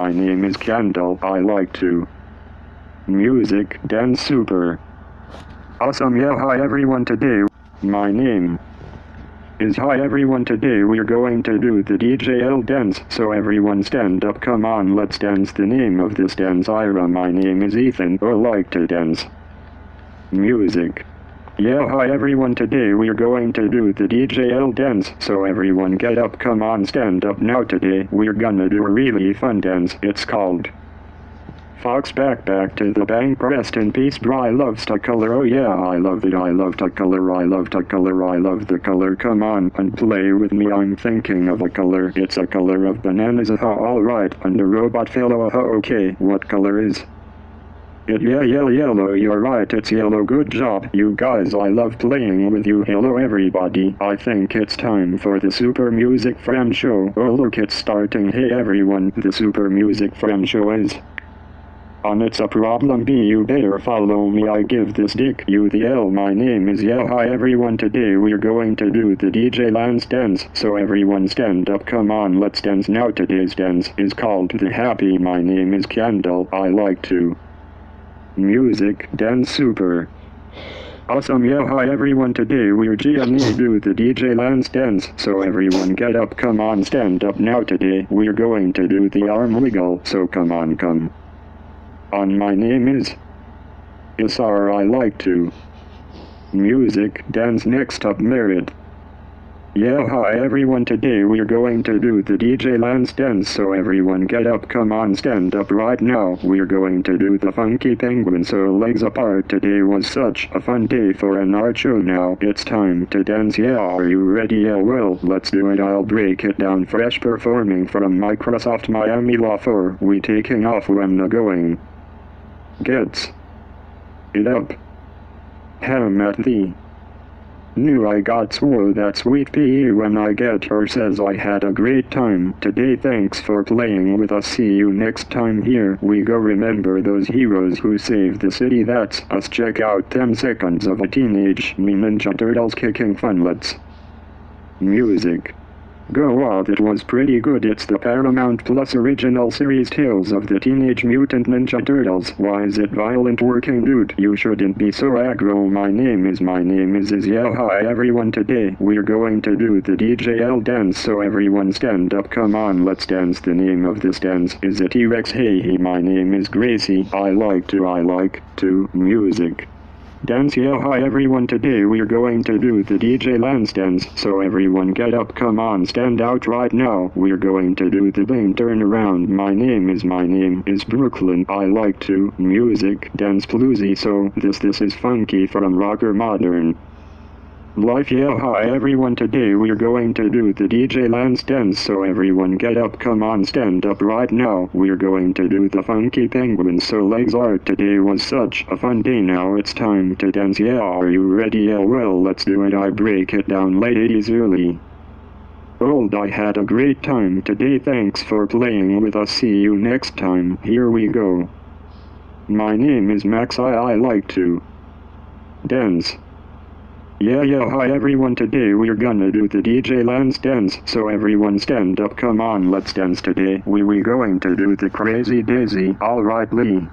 My name is Kendall. I like to music dance super. Awesome. Yeah. Hi everyone. Today, my name is hi everyone. Today we're going to do the DJ Lance dance. So everyone stand up. Come on. Let's dance. The name of this dance Ira. My name is Ethan. I like to dance music. Yeah, hi everyone. Today we're going to do the DJ Lance dance. So everyone get up, come on, stand up now. Today we're gonna do a really fun dance. It's called Fox Back Back to the Bank. Rest in peace, bro. I love to color. Oh yeah, I love it. I love to color. I love to color. I love the color. Come on and play with me. I'm thinking of a color. It's a color of bananas. Uh, alright. And a robot fellow. Uh, okay, what color is? It, yeah, yellow, yellow, you're right, it's yellow. Good job, you guys. I love playing with you. Hello, everybody. I think it's time for the Super Music Friend Show. Oh, look, it's starting. Hey, everyone, the Super Music Friend Show is. On it's a problem B, you better follow me. I give this dick you the L. My name is Yeah. Hi, everyone. Today we're going to do the DJ Lance dance. So, everyone stand up. Come on, let's dance now. Today's dance is called The Happy. My name is Kendall. I like to music, dance super. Awesome, yeah, hi everyone, today we're gonna do the DJ Lance dance, so everyone get up, come on, stand up now today, we're going to do the arm wiggle, so come on, come. On my name is Isar, I like to. Music, dance next up, merit. Yeah, hi everyone. Today we're going to do the DJ Lance dance. So everyone get up, come on, stand up right now. We're going to do the funky penguin. So legs apart. Today was such a fun day for an art show. Now it's time to dance. Yeah, are you ready? Yeah, well, let's do it. I'll break it down. Fresh performing from Microsoft Miami Law 4. We taking off when the going gets it up. Ham at the Knew I got swore that sweet pea when I get her says I had a great time today thanks for playing with us see you next time here we go remember those heroes who saved the city that's us check out 10 seconds of a teenage me ninja turtles kicking fun let's music Go off, it was pretty good. It's the Paramount Plus original series Tales of the Teenage Mutant Ninja Turtles. Why is it violent working dude? You shouldn't be so aggro. My name is my name is is yeah hi everyone today. We're going to do the DJ Lance dance so everyone stand up come on let's dance. The name of this dance is a T-Rex hey hey my name is Gracie. I like to I like to music. Dance yeah hi everyone today we're going to do the DJ Lance dance so everyone get up come on stand out right now. We're going to do the bang turn around my name is my name is Brooklyn. I like to music dance bluesy. So this this is funky from rocker modern Life yeah hi everyone today we're going to do the DJ Lance dance so everyone get up come on stand up right now. We're going to do the funky penguin so legs art today was such a fun day now it's time to dance yeah are you ready? Yeah well let's do it I break it down ladies early. Old I had a great time today thanks for playing with us see you next time here we go. My name is Max I I like to dance yeah, yeah, hi everyone. Today we're gonna do the DJ Lance dance. So everyone stand up, come on, let's dance today. We we going to do the crazy daisy. Alright, Lee.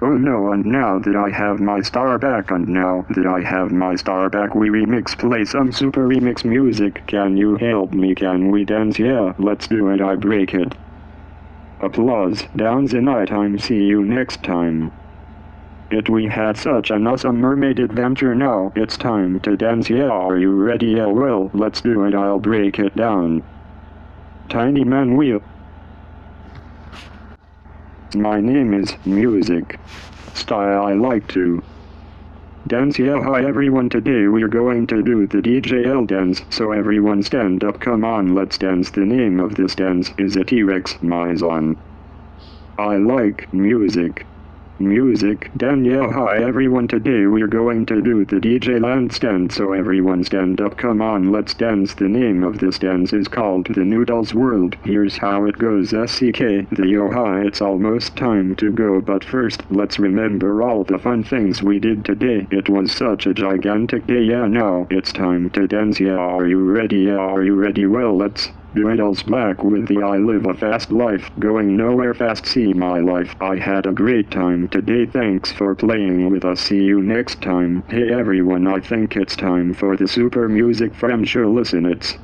Oh no, and now that I have my star back, and now that I have my star back, we remix, play some super remix music. Can you help me? Can we dance? Yeah, let's do it. I break it. Applause. Downs the night time. See you next time. It we had such an awesome mermaid adventure now. It's time to dance yeah are you ready yeah well let's do it I'll break it down. Tiny Man Wheel. My name is Music. Style I like to. Dance yeah hi everyone today we're going to do the DJ Lance dance so everyone stand up come on let's dance the name of this dance is a T-Rex Mizon. I like music music. Danielle, hi everyone. Today we're going to do the DJ Lance dance. So everyone stand up. Come on, let's dance. The name of this dance is called The Noodles World. Here's how it goes. SCK, the yo hi. It's almost time to go. But first, let's remember all the fun things we did today. It was such a gigantic day. Yeah, now it's time to dance. Yeah, are you ready? Yeah, are you ready? Well, let's Dwindles back with the I live a fast life, going nowhere fast see my life. I had a great time today thanks for playing with us see you next time. Hey everyone I think it's time for the super music from sure listen it's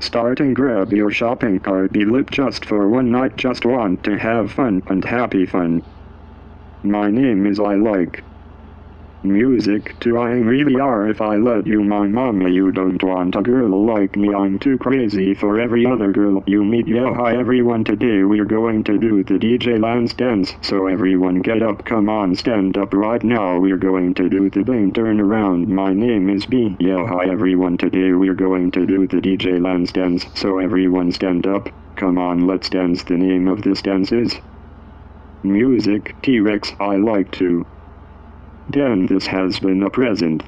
Start and grab your shopping cart be lit just for one night just want to have fun and happy fun. My name is I like music to I really are if I let you my mama you don't want a girl like me. I'm too crazy for every other girl you meet. Yeah hi everyone. Today we're going to do the DJ Lance dance. So everyone get up. Come on stand up right now. We're going to do the bing turn around. My name is B. Yeah hi everyone. Today we're going to do the DJ Lance dance. So everyone stand up. Come on let's dance. The name of this dance is music T-Rex I like to Dan this has been a present.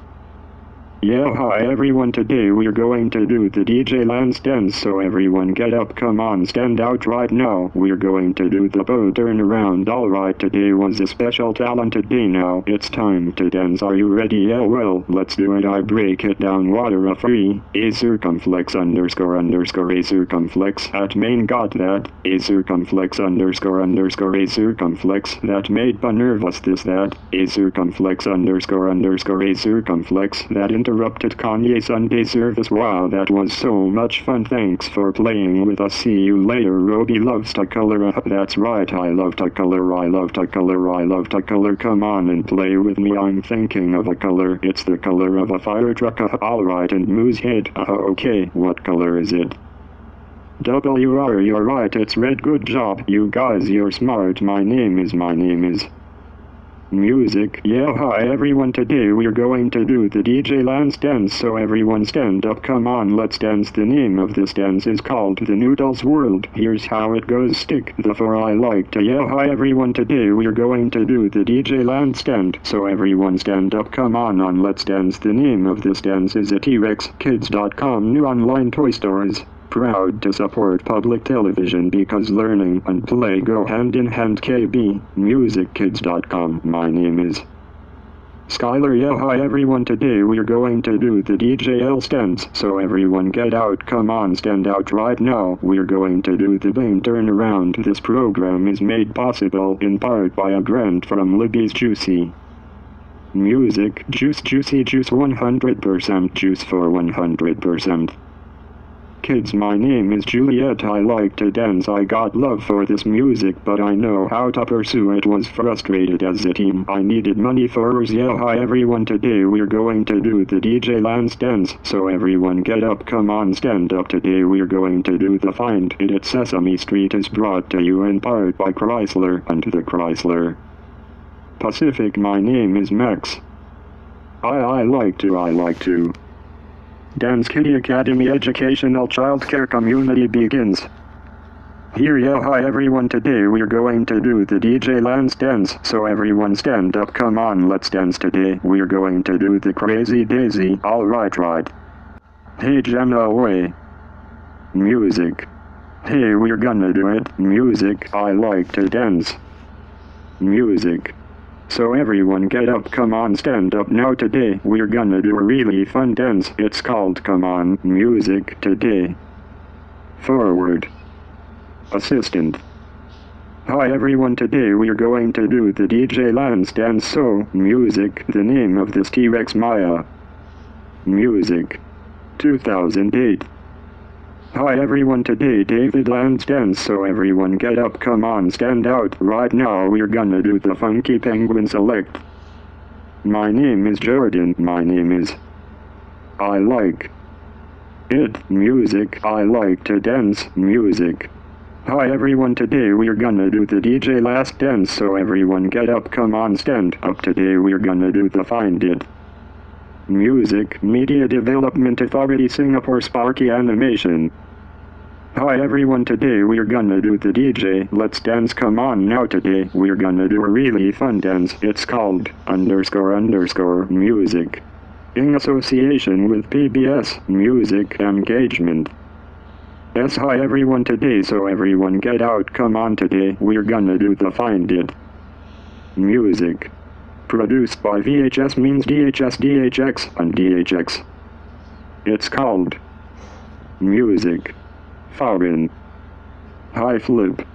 Yeah hi everyone today we're going to do. The DJ Lance dance so everyone get up come on stand out right now. We're going to do the bow turn around. Alright today was a special talented day. Now it's time to dance. Are you ready? Yeah well let's do it. I break it down. Water a free a circumflex underscore underscore a circumflex at main. Got that. A circumflex underscore underscore a circumflex that made nervous this that. A circumflex underscore underscore a circumflex that interrupted Kanye Sunday service. Wow, that was so much fun. Thanks for playing with us. See you later. Roby loves to color. That's right, I love to color. I love to color. I love to color. Come on and play with me. I'm thinking of a color. It's the color of a fire truck. Alright, and Moose head. Uh, okay, what color is it? WR, you're right, it's red. Good job. You guys, you're smart. My name is, my name is. Music. Yeah, hi everyone. Today we're going to do the DJ Lance dance. So everyone stand up. Come on, let's dance. The name of this dance is called The Noodles World. Here's how it goes. Stick the four I like to. Yeah, hi everyone. Today we're going to do the DJ Lance dance. So everyone stand up. Come on on. Let's dance. The name of this dance is a T-Rex Kids.com new online toy stores proud to support public television because learning and play go hand in hand. KB, musickids.com. My name is Skylar yeah hi everyone. Today we're going to do the DJL stands so everyone get out. Come on stand out right now. We're going to do the Bing turn around this program is made possible in part by a grant from Libby's Juicy Music. Juice Juicy Juice 100% Juice for 100% kids my name is Juliet. I like to dance. I got love for this music but I know how to pursue it. Was frustrated as a team I needed money for us yeah hi everyone. Today we're going to do the DJ Lance dance. So everyone get up. Come on stand up. Today we're going to do the find. It at Sesame Street is brought to you in part by Chrysler. And the Chrysler Pacific my name is Max. I I like to I like to Dance Kiddie Academy Educational Childcare Community begins. Here yeah hi everyone today we're going to do the DJ Lance dance so everyone stand up come on let's dance today we're going to do the crazy daisy alright right. Hey Gemma away. Music. Hey we're gonna do it music I like to dance. Music. So everyone get up come on stand up now today we're gonna do a really fun dance it's called come on music today. Forward. Assistant. Hi everyone today we're going to do the DJ Lance dance so music the name of this T-Rex Maya. Music. 2008. Hi everyone today David Lance dance so everyone get up come on stand out right now we're gonna do the funky penguin select. My name is Jordan my name is I like it music I like to dance music. Hi everyone today we're gonna do the DJ last dance so everyone get up come on stand up today we're gonna do the find it. Music Media Development Authority Singapore Sparky Animation Hi everyone today we're gonna do the DJ Let's Dance come on now today we're gonna do a really fun dance it's called underscore underscore music in association with PBS Music Engagement. Yes hi everyone today so everyone get out come on today we're gonna do the find it. Music. Produced by VHS means DHS DHX and DHX. It's called Music. Farin. High Flip.